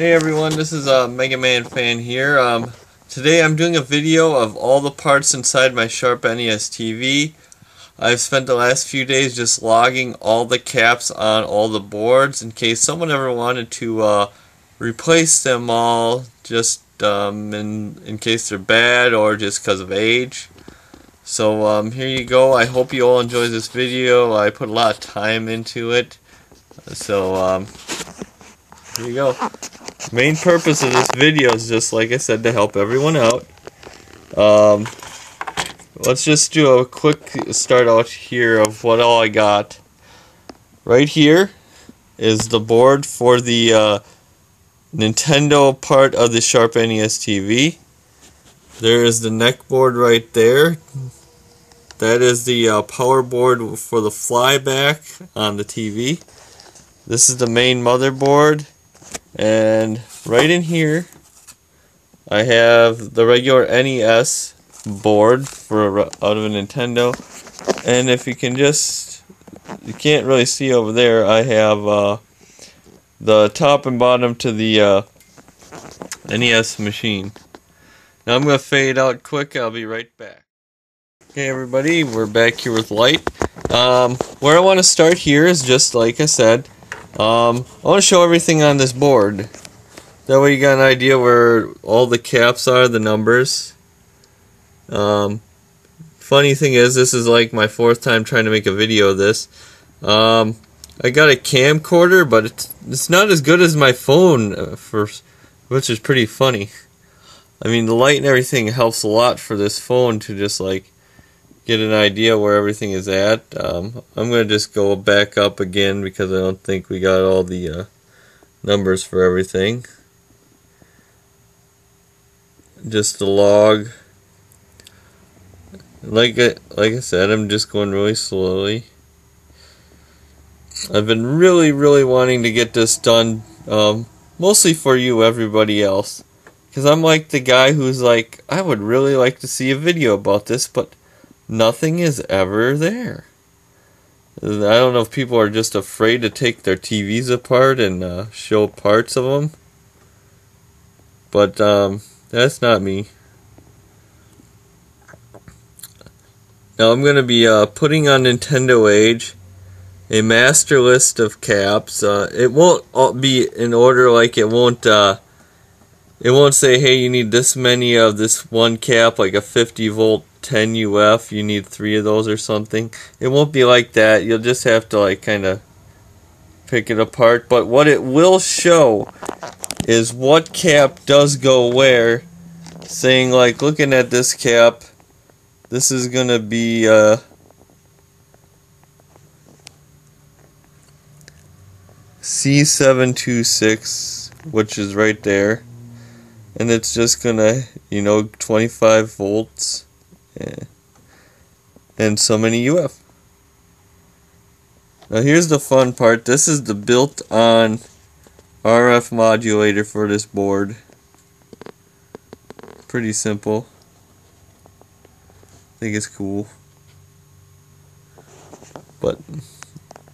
Hey everyone, this is uh, Mega Man Fan here. Um, today I'm doing a video of all the parts inside my Sharp NES TV. I've spent the last few days just logging all the caps on all the boards in case someone ever wanted to uh, replace them all just um, in, in case they're bad or just because of age. So um, here you go. I hope you all enjoy this video. I put a lot of time into it. So um, here you go. Main purpose of this video is just like I said to help everyone out. Um, let's just do a quick start out here of what all I got. Right here is the board for the uh, Nintendo part of the Sharp NES TV. There is the neck board right there. That is the uh, power board for the flyback on the TV. This is the main motherboard. And right in here, I have the regular NES board for out of a Nintendo. And if you can just, you can't really see over there, I have uh, the top and bottom to the uh, NES machine. Now I'm going to fade out quick. I'll be right back. Okay, everybody, we're back here with light. Um, where I want to start here is just like I said, um, I want to show everything on this board. That way you got an idea where all the caps are, the numbers. Um, funny thing is, this is like my fourth time trying to make a video of this. Um, I got a camcorder, but it's, it's not as good as my phone, uh, for, which is pretty funny. I mean, the light and everything helps a lot for this phone to just like get an idea where everything is at. Um, I'm going to just go back up again because I don't think we got all the uh, numbers for everything. Just the log. Like I, like I said, I'm just going really slowly. I've been really, really wanting to get this done, um, mostly for you, everybody else. Because I'm like the guy who's like, I would really like to see a video about this, but nothing is ever there. I don't know if people are just afraid to take their TVs apart and uh, show parts of them. But um, that's not me. Now I'm going to be uh, putting on Nintendo Age a master list of caps. Uh, it won't be in order like it won't uh, it won't say, hey, you need this many of this one cap, like a 50 volt 10 UF, you need three of those or something. It won't be like that. You'll just have to, like, kind of pick it apart. But what it will show is what cap does go where. Saying, like, looking at this cap, this is going to be, uh, C726, which is right there and it's just gonna you know 25 volts and so many UF now here's the fun part. This is the built on RF modulator for this board. Pretty simple. I think it's cool. But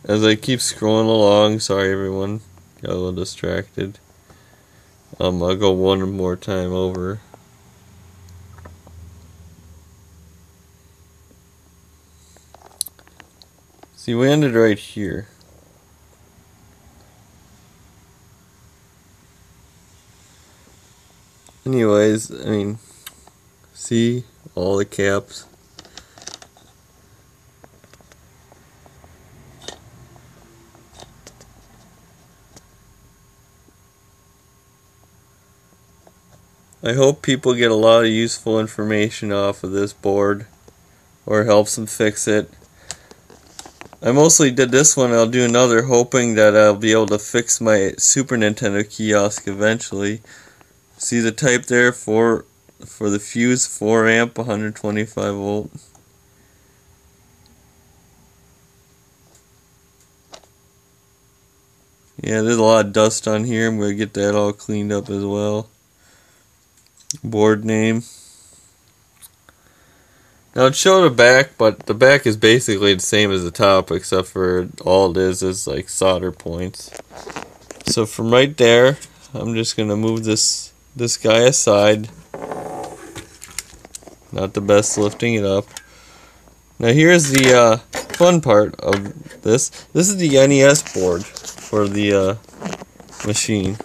as I keep scrolling along sorry everyone got a little distracted. Um, I'll go one more time over. See, we ended right here. Anyways, I mean, see all the caps. I hope people get a lot of useful information off of this board or helps them fix it. I mostly did this one, I'll do another hoping that I'll be able to fix my Super Nintendo kiosk eventually. See the type there for for the fuse 4 amp 125 volt. Yeah, there's a lot of dust on here. I'm going to get that all cleaned up as well board name. Now it showed a back, but the back is basically the same as the top, except for all it is is like solder points. So from right there, I'm just gonna move this this guy aside. Not the best lifting it up. Now here's the uh, fun part of this. This is the NES board for the uh, machine.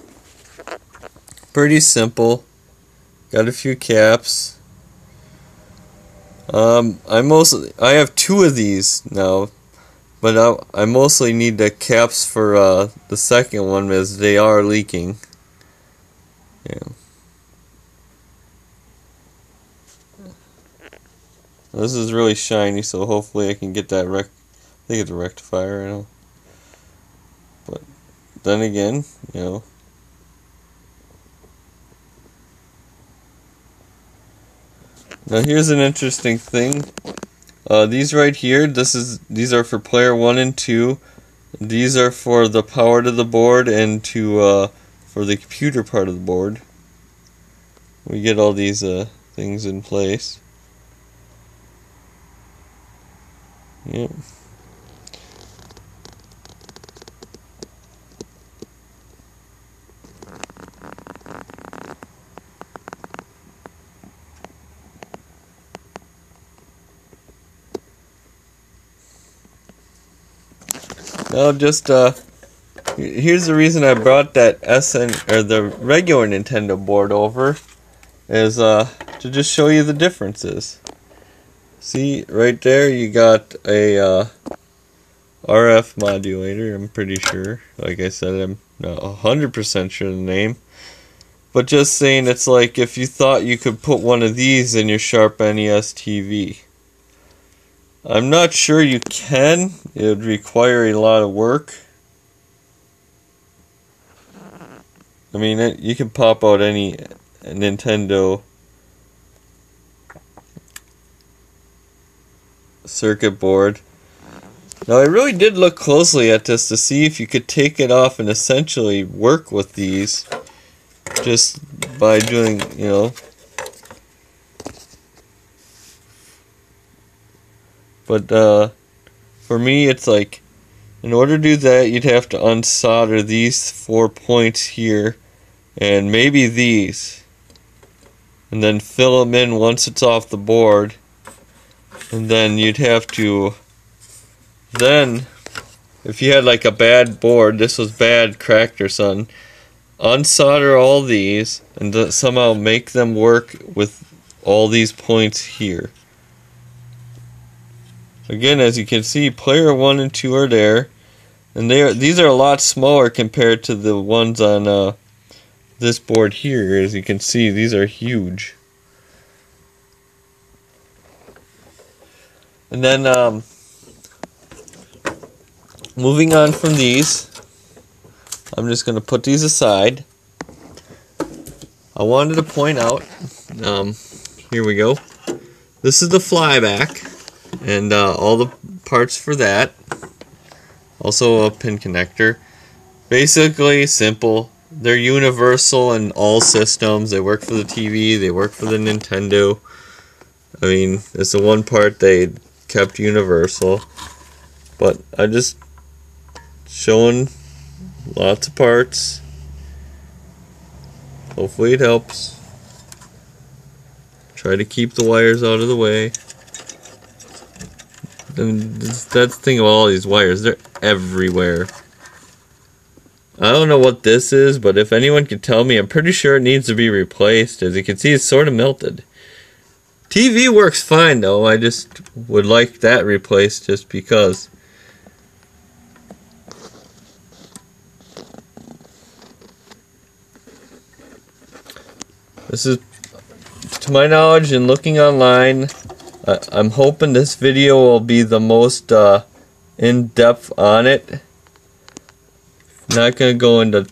Pretty simple. Got a few caps. Um, I mostly I have two of these now, but I, mostly need the caps for uh, the second one as they are leaking. Yeah. This is really shiny, so hopefully I can get that rec. I think it's a rectifier, I know. But then again, you know. Now here's an interesting thing. Uh, these right here, this is these are for player one and two. These are for the power to the board and to uh, for the computer part of the board. We get all these uh, things in place. Yep. Now just uh here's the reason I brought that SN or the regular Nintendo board over is uh to just show you the differences. See, right there you got a uh, RF modulator, I'm pretty sure. Like I said, I'm not 100% sure the name. But just saying, it's like if you thought you could put one of these in your Sharp NES TV. I'm not sure you can. It would require a lot of work. I mean, it, you can pop out any Nintendo circuit board. Now I really did look closely at this to see if you could take it off and essentially work with these just by doing, you know. But uh, for me it's like, in order to do that you'd have to unsolder these four points here and maybe these and then fill them in once it's off the board and then you'd have to then if you had like a bad board this was bad cracked or something unsolder all these and somehow make them work with all these points here again as you can see player 1 and 2 are there and they are these are a lot smaller compared to the ones on uh, this board here as you can see these are huge And then, um, moving on from these, I'm just going to put these aside. I wanted to point out, um, here we go. This is the flyback, and uh, all the parts for that. Also a pin connector. Basically simple. They're universal in all systems. They work for the TV, they work for the Nintendo. I mean, it's the one part they kept universal. But I just showing lots of parts. Hopefully it helps. Try to keep the wires out of the way. And that's the thing about all these wires, they're everywhere. I don't know what this is, but if anyone can tell me, I'm pretty sure it needs to be replaced. As you can see, it's sort of melted. TV works fine though. I just would like that replaced just because. This is, to my knowledge and looking online, uh, I'm hoping this video will be the most uh, in-depth on it. Not going to go into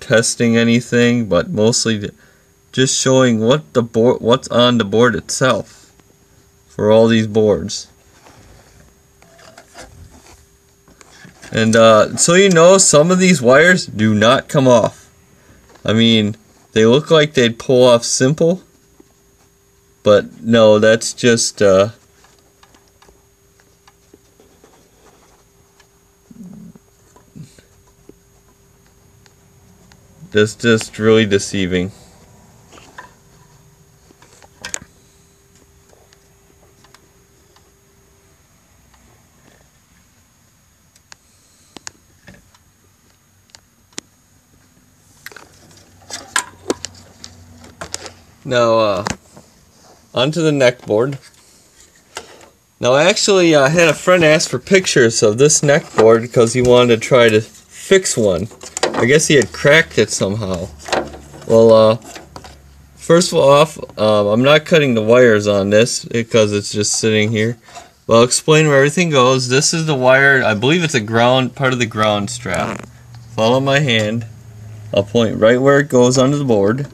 testing anything, but mostly just showing what the board what's on the board itself for all these boards and uh, so you know some of these wires do not come off I mean they look like they'd pull off simple but no that's just uh, That's just really deceiving. Now, uh, onto the neck board. Now, I actually, I had a friend ask for pictures of this neck board because he wanted to try to fix one. I guess he had cracked it somehow. Well, uh, first of all, um, I'm not cutting the wires on this because it's just sitting here. But I'll explain where everything goes. This is the wire, I believe it's a ground, part of the ground strap. Follow my hand. I'll point right where it goes onto the board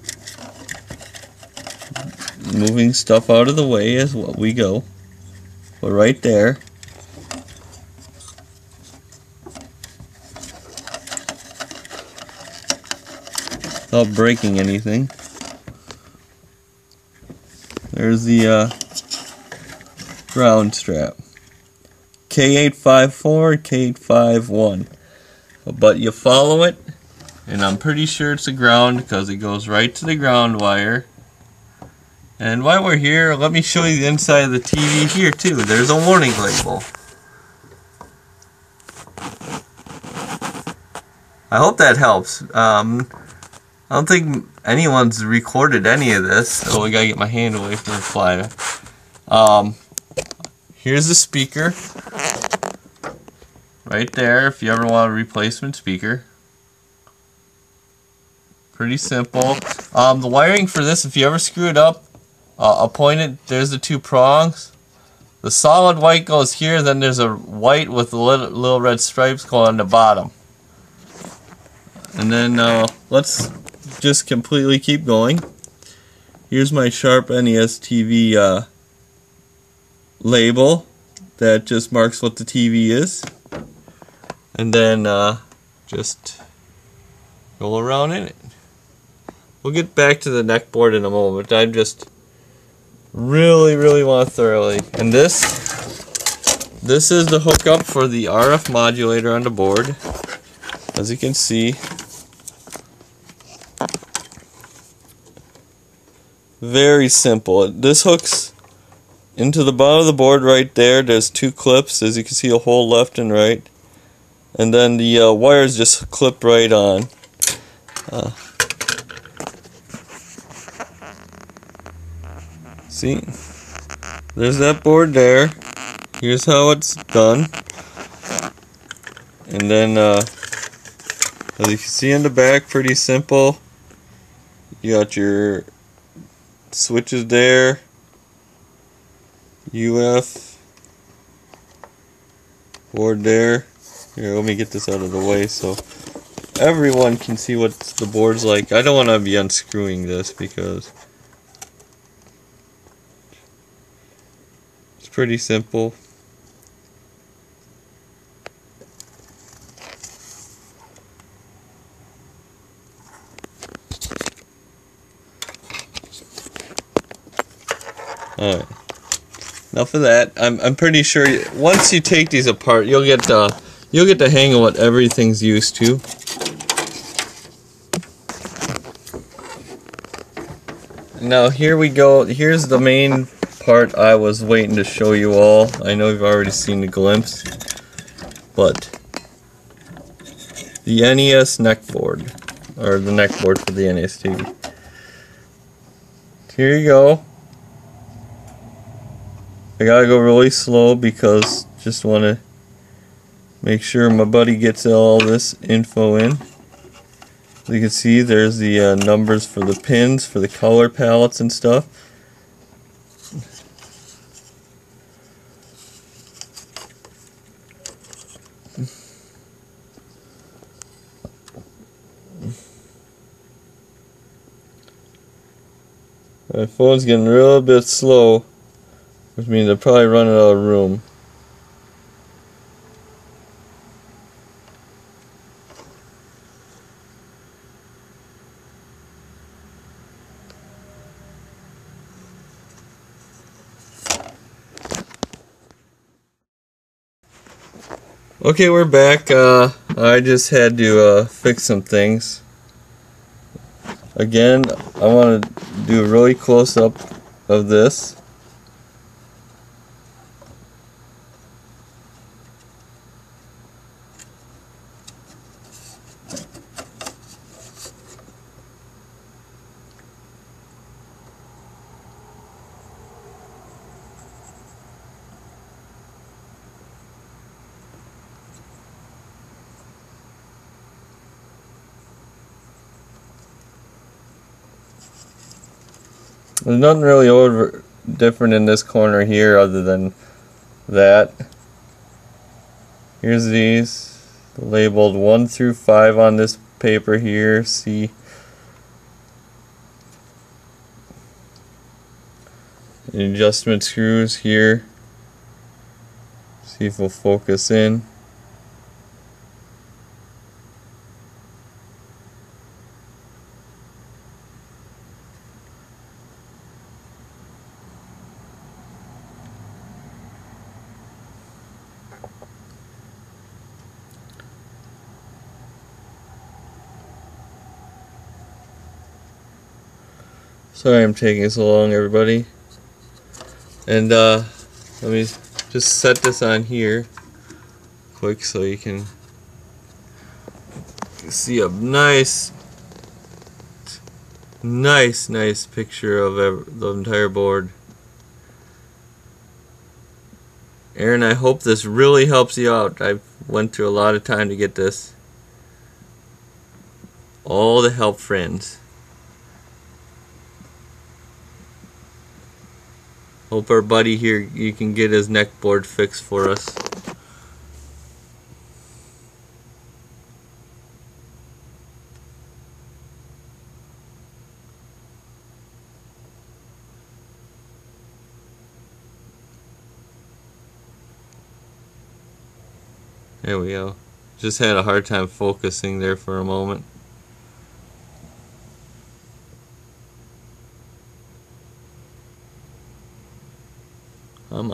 moving stuff out of the way as what we go. But right there. Without breaking anything. There's the uh, ground strap. K854, K851. But you follow it, and I'm pretty sure it's the ground because it goes right to the ground wire. And while we're here, let me show you the inside of the TV here too. There's a warning label. I hope that helps. Um, I don't think anyone's recorded any of this. Oh, I gotta get my hand away from the fly. Um, here's the speaker. Right there, if you ever want a replacement speaker. Pretty simple. Um, the wiring for this, if you ever screw it up, uh, I'll point it, there's the two prongs. The solid white goes here, then there's a white with little, little red stripes going on the bottom. And then uh, let's just completely keep going. Here's my Sharp NES TV uh, label that just marks what the TV is. And then uh, just roll around in it. We'll get back to the neck board in a moment. I'm just really really want thoroughly. And this this is the hookup for the RF modulator on the board. As you can see very simple. This hooks into the bottom of the board right there. There's two clips. As you can see a hole left and right. And then the uh, wires just clip right on. Uh, See, there's that board there. Here's how it's done. And then, uh, as you can see in the back, pretty simple. You got your switches there. UF board there. Here, let me get this out of the way so everyone can see what the board's like. I don't want to be unscrewing this because pretty simple. Alright. Enough of that. I'm I'm pretty sure once you take these apart, you'll get uh you'll get the hang of what everything's used to. Now here we go. Here's the main part I was waiting to show you all. I know you've already seen the glimpse, but the NES neck board, or the neck board for the NES TV. Here you go. I gotta go really slow because just want to make sure my buddy gets all this info in. You can see, there's the uh, numbers for the pins, for the color palettes and stuff. My phone's getting a little bit slow, which means I'm probably running out of room. Okay, we're back. Uh, I just had to uh, fix some things. Again, I want to do a really close up of this. Nothing really over different in this corner here other than that. Here's these labeled 1 through 5 on this paper here. See adjustment screws here. See if we'll focus in. Sorry I'm taking so long, everybody. And uh, let me just set this on here quick so you can see a nice, nice, nice picture of the entire board. Aaron, I hope this really helps you out. I went through a lot of time to get this. All the help, friends. Hope our buddy here, you can get his neck board fixed for us. There we go. Just had a hard time focusing there for a moment. On.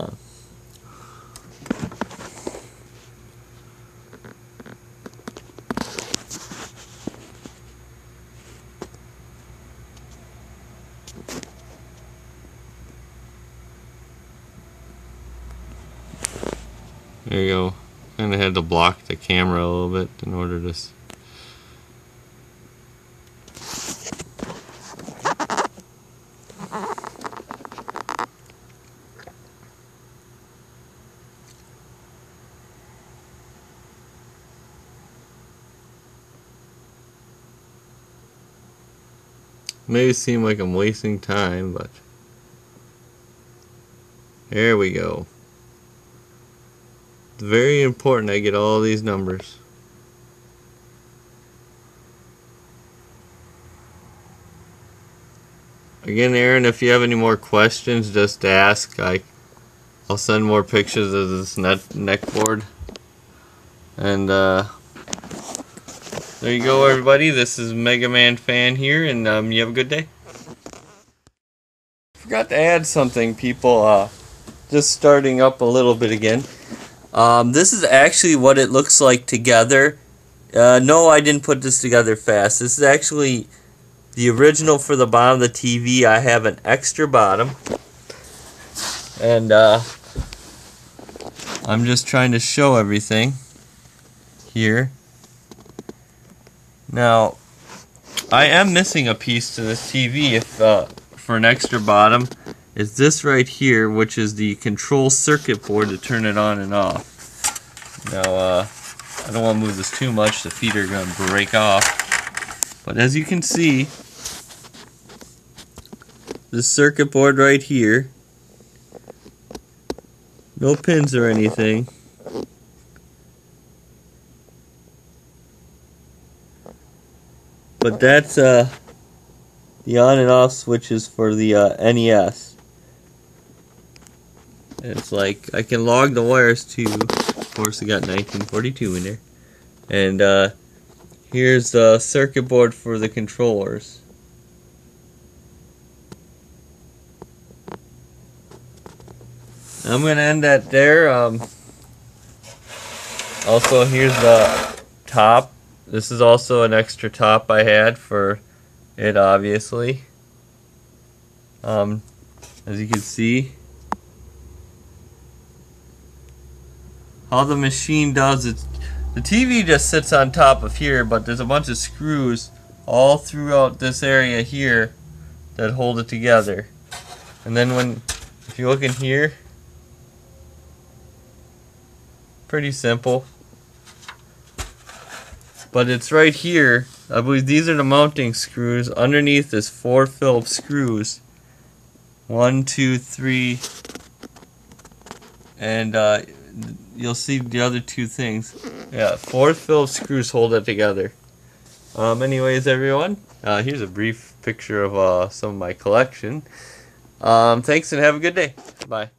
There you go. Kind of had to block the camera a little bit in order to May seem like I'm wasting time, but there we go. It's very important I get all these numbers. Again, Aaron, if you have any more questions, just ask. I, I'll send more pictures of this net, neck board. And, uh, there you go, everybody. This is Mega Man Fan here, and um, you have a good day. Forgot to add something, people. Uh, just starting up a little bit again. Um, this is actually what it looks like together. Uh, no, I didn't put this together fast. This is actually the original for the bottom of the TV. I have an extra bottom. And uh, I'm just trying to show everything here. Now, I am missing a piece to this TV if uh, for an extra bottom. Is this right here, which is the control circuit board to turn it on and off. Now, uh, I don't want to move this too much. The feet are going to break off. But as you can see, this circuit board right here, no pins or anything. But that's uh, the on and off switches for the uh, NES. it's like I can log the wires to, of course, I got 1942 in there. And uh, here's the circuit board for the controllers. I'm gonna end that there. Um, also, here's the top this is also an extra top I had for it obviously. Um, as you can see, all the machine does it. the TV just sits on top of here, but there's a bunch of screws all throughout this area here that hold it together. And then when, if you look in here, pretty simple. But it's right here. I believe these are the mounting screws. Underneath is four Phillips screws. One, two, three, and uh, you'll see the other two things. Yeah, four Phillips screws hold it together. Um, anyways, everyone, uh, here's a brief picture of uh, some of my collection. Um, thanks and have a good day. Bye.